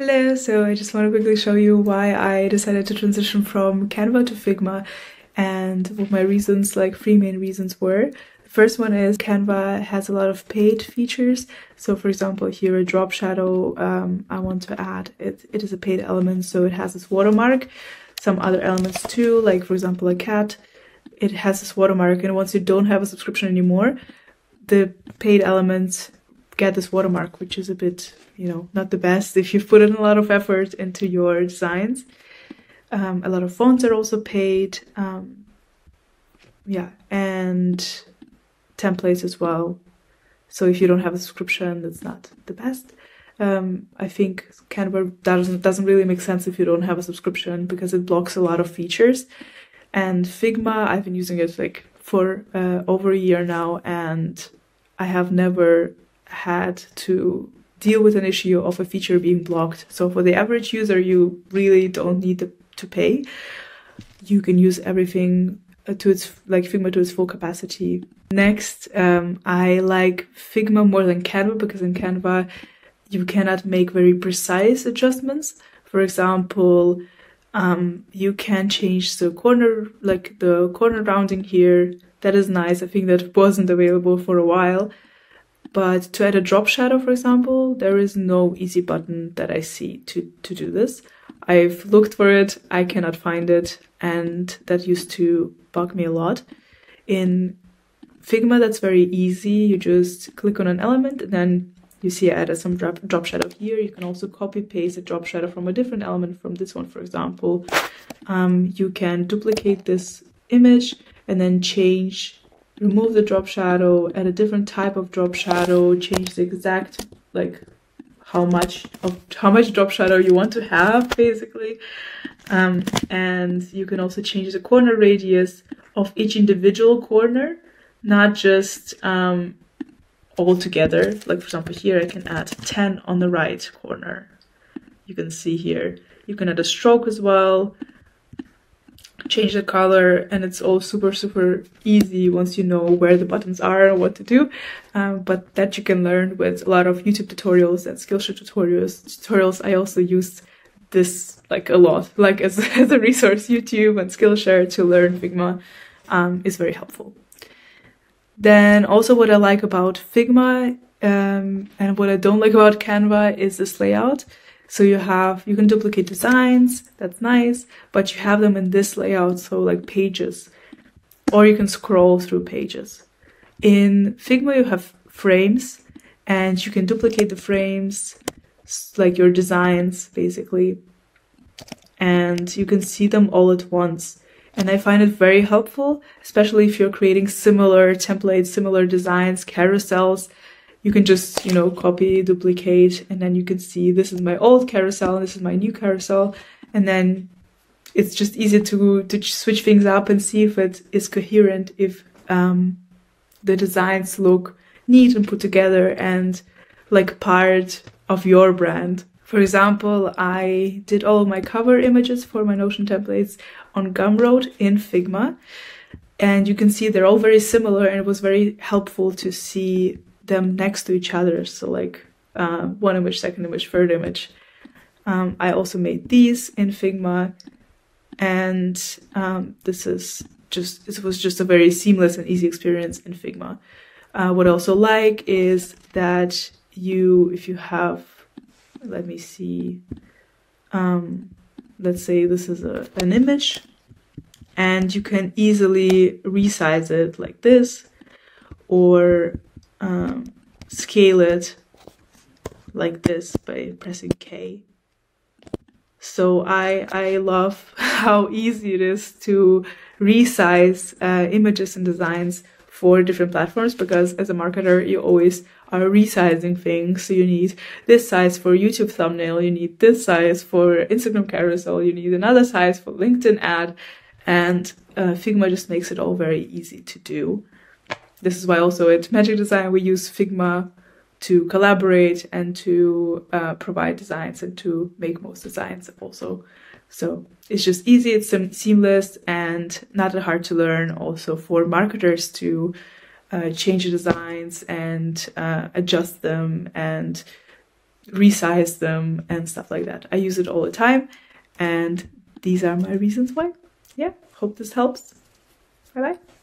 Hello, so I just want to quickly show you why I decided to transition from Canva to Figma and what my reasons, like three main reasons were. The first one is Canva has a lot of paid features. So for example, here a drop shadow um, I want to add, it, it is a paid element, so it has this watermark. Some other elements too, like for example a cat, it has this watermark and once you don't have a subscription anymore, the paid elements get this watermark, which is a bit, you know, not the best if you've put in a lot of effort into your designs. Um, a lot of fonts are also paid. Um, yeah, and templates as well. So if you don't have a subscription, that's not the best. Um, I think Canva doesn't doesn't really make sense if you don't have a subscription because it blocks a lot of features. And Figma, I've been using it like for uh, over a year now, and I have never had to deal with an issue of a feature being blocked. So for the average user, you really don't need to, to pay. You can use everything uh, to its like Figma to its full capacity. Next, um, I like Figma more than Canva because in Canva you cannot make very precise adjustments. For example, um, you can change the corner, like the corner rounding here. That is nice. I think that wasn't available for a while. But to add a drop shadow, for example, there is no easy button that I see to, to do this. I've looked for it, I cannot find it, and that used to bug me a lot. In Figma, that's very easy. You just click on an element and then you see I added some drop, drop shadow here. You can also copy paste a drop shadow from a different element from this one, for example. Um, you can duplicate this image and then change remove the drop shadow, add a different type of drop shadow, change the exact like how much of how much drop shadow you want to have basically. Um, and you can also change the corner radius of each individual corner, not just um, all together. Like for example, here I can add 10 on the right corner. You can see here. You can add a stroke as well change the color and it's all super super easy once you know where the buttons are and what to do. Um, but that you can learn with a lot of youtube tutorials and skillshare tutorials tutorials. I also use this like a lot like as, as a resource youtube and skillshare to learn figma um, is very helpful. Then also what i like about figma um, and what i don't like about canva is this layout so you have, you can duplicate designs, that's nice, but you have them in this layout, so like pages, or you can scroll through pages. In Figma, you have frames, and you can duplicate the frames, like your designs, basically, and you can see them all at once. And I find it very helpful, especially if you're creating similar templates, similar designs, carousels, you can just, you know, copy, duplicate, and then you can see this is my old carousel this is my new carousel. And then it's just easy to, to switch things up and see if it is coherent, if um, the designs look neat and put together and like part of your brand. For example, I did all my cover images for my Notion templates on Gumroad in Figma. And you can see they're all very similar and it was very helpful to see them next to each other. So like uh, one image, second image, third image. Um, I also made these in Figma, and um, this is just it was just a very seamless and easy experience in Figma. Uh, what I also like is that you, if you have, let me see, um, let's say this is a, an image, and you can easily resize it like this, or um, scale it like this by pressing K. So I, I love how easy it is to resize uh, images and designs for different platforms because as a marketer, you always are resizing things. So you need this size for YouTube thumbnail, you need this size for Instagram carousel, you need another size for LinkedIn ad. And uh, Figma just makes it all very easy to do. This is why also at Magic Design we use Figma to collaborate and to uh, provide designs and to make most designs also. So it's just easy, it's seamless and not that hard to learn also for marketers to uh, change the designs and uh, adjust them and resize them and stuff like that. I use it all the time and these are my reasons why. Yeah, hope this helps. Bye bye.